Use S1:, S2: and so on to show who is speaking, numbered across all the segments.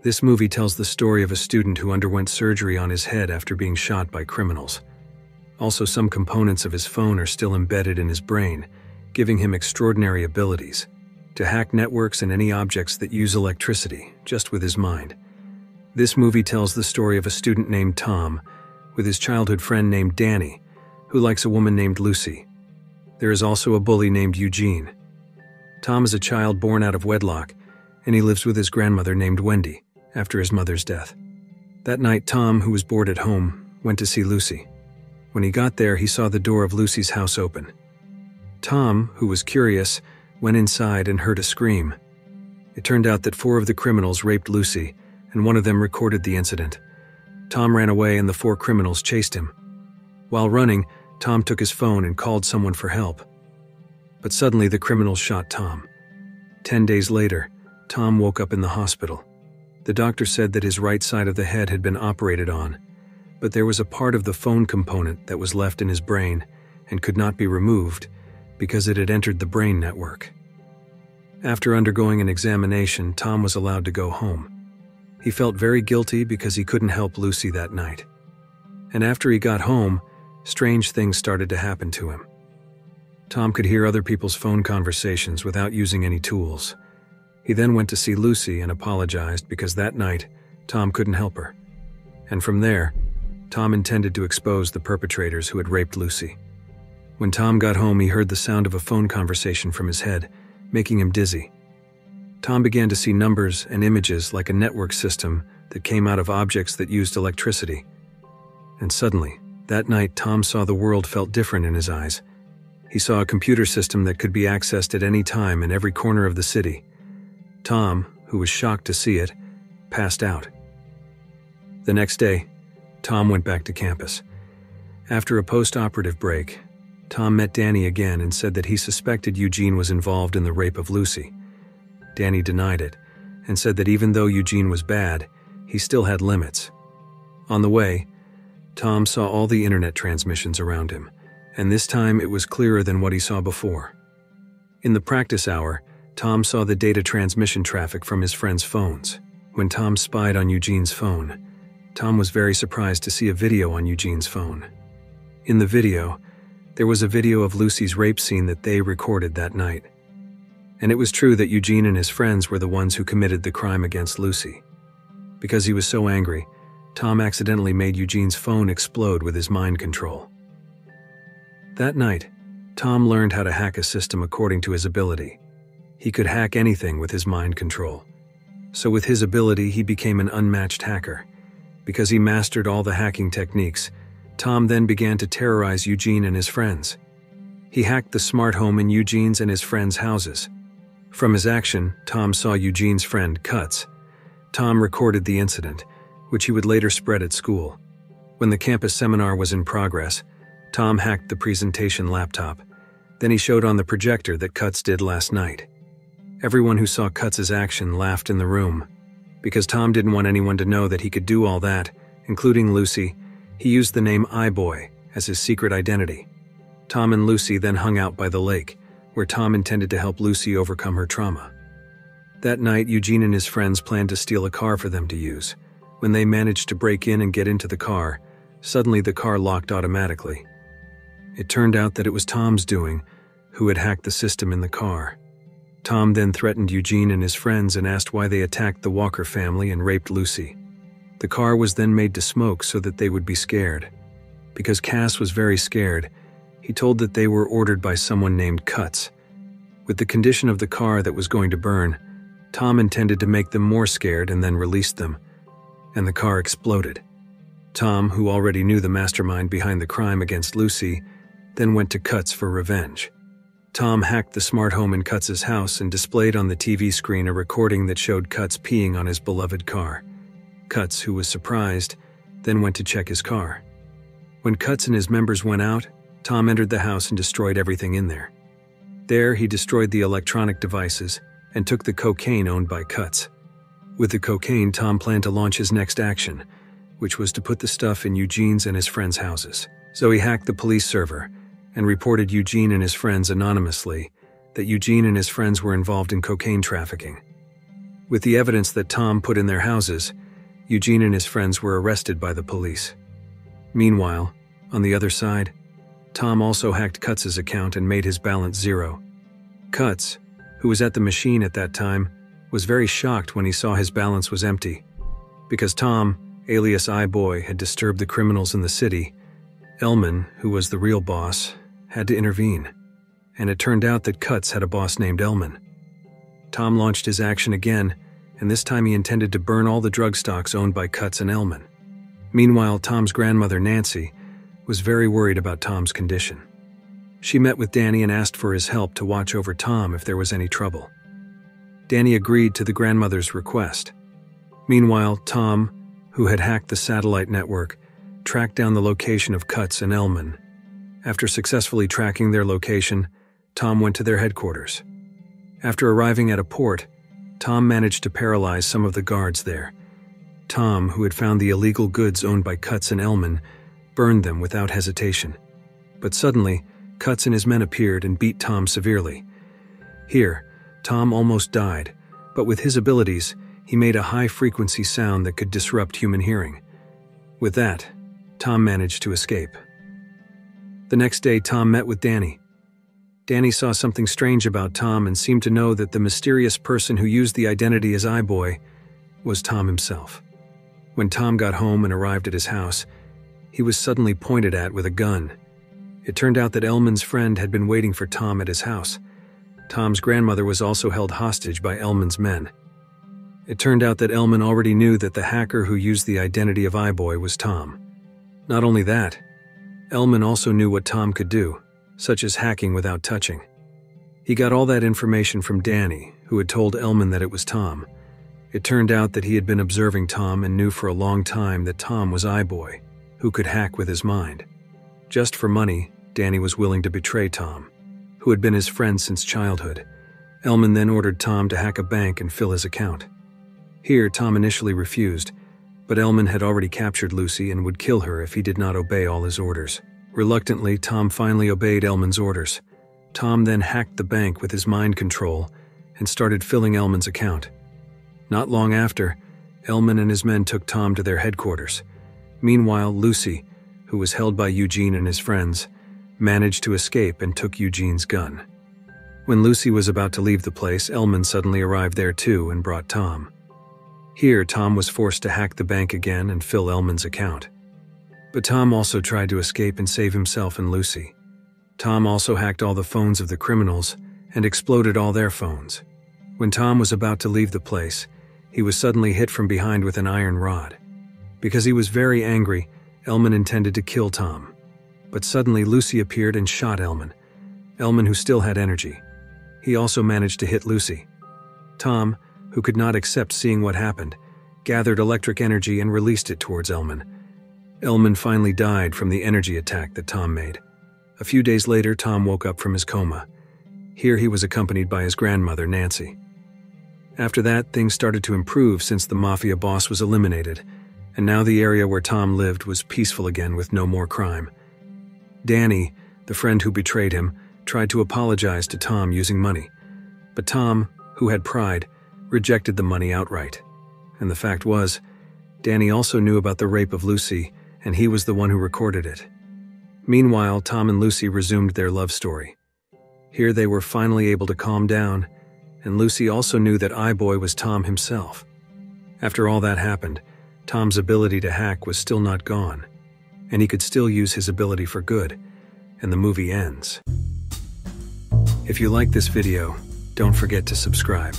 S1: This movie tells the story of a student who underwent surgery on his head after being shot by criminals. Also, some components of his phone are still embedded in his brain, giving him extraordinary abilities to hack networks and any objects that use electricity, just with his mind. This movie tells the story of a student named Tom, with his childhood friend named Danny, who likes a woman named Lucy. There is also a bully named Eugene. Tom is a child born out of wedlock, and he lives with his grandmother named Wendy after his mother's death. That night, Tom, who was bored at home, went to see Lucy. When he got there, he saw the door of Lucy's house open. Tom, who was curious, went inside and heard a scream. It turned out that four of the criminals raped Lucy, and one of them recorded the incident. Tom ran away and the four criminals chased him. While running, Tom took his phone and called someone for help. But suddenly the criminals shot Tom. Ten days later, Tom woke up in the hospital. The doctor said that his right side of the head had been operated on, but there was a part of the phone component that was left in his brain and could not be removed because it had entered the brain network. After undergoing an examination, Tom was allowed to go home. He felt very guilty because he couldn't help Lucy that night. And after he got home, strange things started to happen to him. Tom could hear other people's phone conversations without using any tools. He then went to see Lucy and apologized because that night, Tom couldn't help her. And from there, Tom intended to expose the perpetrators who had raped Lucy. When Tom got home, he heard the sound of a phone conversation from his head, making him dizzy. Tom began to see numbers and images like a network system that came out of objects that used electricity. And suddenly, that night, Tom saw the world felt different in his eyes. He saw a computer system that could be accessed at any time in every corner of the city. Tom, who was shocked to see it, passed out. The next day, Tom went back to campus. After a post operative break, Tom met Danny again and said that he suspected Eugene was involved in the rape of Lucy. Danny denied it and said that even though Eugene was bad, he still had limits. On the way, Tom saw all the internet transmissions around him, and this time it was clearer than what he saw before. In the practice hour, Tom saw the data transmission traffic from his friends' phones. When Tom spied on Eugene's phone, Tom was very surprised to see a video on Eugene's phone. In the video, there was a video of Lucy's rape scene that they recorded that night. And it was true that Eugene and his friends were the ones who committed the crime against Lucy. Because he was so angry, Tom accidentally made Eugene's phone explode with his mind control. That night, Tom learned how to hack a system according to his ability. He could hack anything with his mind control. So, with his ability, he became an unmatched hacker. Because he mastered all the hacking techniques, Tom then began to terrorize Eugene and his friends. He hacked the smart home in Eugene's and his friends' houses. From his action, Tom saw Eugene's friend, Cuts. Tom recorded the incident, which he would later spread at school. When the campus seminar was in progress, Tom hacked the presentation laptop. Then he showed on the projector that Cuts did last night. Everyone who saw Cuts' action laughed in the room. Because Tom didn't want anyone to know that he could do all that, including Lucy, he used the name iBoy as his secret identity. Tom and Lucy then hung out by the lake, where Tom intended to help Lucy overcome her trauma. That night, Eugene and his friends planned to steal a car for them to use. When they managed to break in and get into the car, suddenly the car locked automatically. It turned out that it was Tom's doing, who had hacked the system in the car. Tom then threatened Eugene and his friends and asked why they attacked the Walker family and raped Lucy. The car was then made to smoke so that they would be scared. Because Cass was very scared, he told that they were ordered by someone named Cuts. With the condition of the car that was going to burn, Tom intended to make them more scared and then released them. And the car exploded. Tom, who already knew the mastermind behind the crime against Lucy, then went to Cuts for revenge. Tom hacked the smart home in Cuts' house and displayed on the TV screen a recording that showed Cuts peeing on his beloved car. Cuts, who was surprised, then went to check his car. When Cuts and his members went out, Tom entered the house and destroyed everything in there. There, he destroyed the electronic devices and took the cocaine owned by Cuts. With the cocaine, Tom planned to launch his next action, which was to put the stuff in Eugene's and his friends' houses. So he hacked the police server and reported Eugene and his friends anonymously that Eugene and his friends were involved in cocaine trafficking. With the evidence that Tom put in their houses, Eugene and his friends were arrested by the police. Meanwhile, on the other side, Tom also hacked Kutz's account and made his balance zero. Kutz, who was at the machine at that time, was very shocked when he saw his balance was empty. Because Tom, alias iBoy, had disturbed the criminals in the city, Elman, who was the real boss, had to intervene. And it turned out that Kutz had a boss named Elman. Tom launched his action again, and this time he intended to burn all the drug stocks owned by Kutz and Elman. Meanwhile, Tom's grandmother, Nancy, was very worried about Tom's condition. She met with Danny and asked for his help to watch over Tom if there was any trouble. Danny agreed to the grandmother's request. Meanwhile, Tom, who had hacked the satellite network, tracked down the location of Kutz and Elman. After successfully tracking their location, Tom went to their headquarters. After arriving at a port, Tom managed to paralyze some of the guards there. Tom, who had found the illegal goods owned by Kutz and Elman, burned them without hesitation. But suddenly, Kutz and his men appeared and beat Tom severely. Here, Tom almost died, but with his abilities, he made a high frequency sound that could disrupt human hearing. With that, Tom managed to escape. The next day, Tom met with Danny. Danny saw something strange about Tom and seemed to know that the mysterious person who used the identity as iBoy was Tom himself. When Tom got home and arrived at his house, he was suddenly pointed at with a gun. It turned out that Elman's friend had been waiting for Tom at his house. Tom's grandmother was also held hostage by Elman's men. It turned out that Elman already knew that the hacker who used the identity of iBoy was Tom. Not only that, Elman also knew what Tom could do such as hacking without touching. He got all that information from Danny, who had told Elman that it was Tom. It turned out that he had been observing Tom and knew for a long time that Tom was iBoy, who could hack with his mind. Just for money, Danny was willing to betray Tom, who had been his friend since childhood. Elman then ordered Tom to hack a bank and fill his account. Here, Tom initially refused, but Elman had already captured Lucy and would kill her if he did not obey all his orders. Reluctantly, Tom finally obeyed Elman's orders. Tom then hacked the bank with his mind control and started filling Elman's account. Not long after, Elman and his men took Tom to their headquarters. Meanwhile, Lucy, who was held by Eugene and his friends, managed to escape and took Eugene's gun. When Lucy was about to leave the place, Elman suddenly arrived there too and brought Tom. Here, Tom was forced to hack the bank again and fill Elman's account. But Tom also tried to escape and save himself and Lucy. Tom also hacked all the phones of the criminals and exploded all their phones. When Tom was about to leave the place, he was suddenly hit from behind with an iron rod. Because he was very angry, Elman intended to kill Tom. But suddenly Lucy appeared and shot Elman. Elman, who still had energy. He also managed to hit Lucy. Tom, who could not accept seeing what happened, gathered electric energy and released it towards Elman. Elman finally died from the energy attack that Tom made. A few days later, Tom woke up from his coma. Here he was accompanied by his grandmother, Nancy. After that, things started to improve since the mafia boss was eliminated, and now the area where Tom lived was peaceful again with no more crime. Danny, the friend who betrayed him, tried to apologize to Tom using money. But Tom, who had pride, rejected the money outright. And the fact was, Danny also knew about the rape of Lucy and he was the one who recorded it. Meanwhile, Tom and Lucy resumed their love story. Here they were finally able to calm down, and Lucy also knew that iBoy was Tom himself. After all that happened, Tom's ability to hack was still not gone, and he could still use his ability for good, and the movie ends. If you like this video, don't forget to subscribe.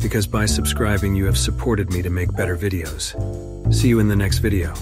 S1: Because by subscribing, you have supported me to make better videos. See you in the next video.